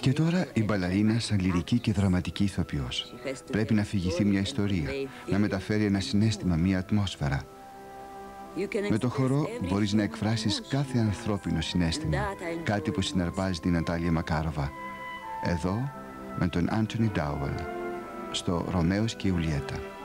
Και τώρα η μπαλαρίνα σαν λυρική και δραματική ηθοποιός. Πρέπει να φυγηθεί μια ιστορία, να μεταφέρει ένα συνέστημα, μια ατμόσφαιρα. Με το χορό μπορείς να εκφράσεις κάθε ανθρώπινο συνέστημα, κάτι που συναρπάζει την Αντάλια Μακάροβα. Εδώ με τον Άντωνι Ντάουελ, στο Ρωμαίος και Ιουλιέτα.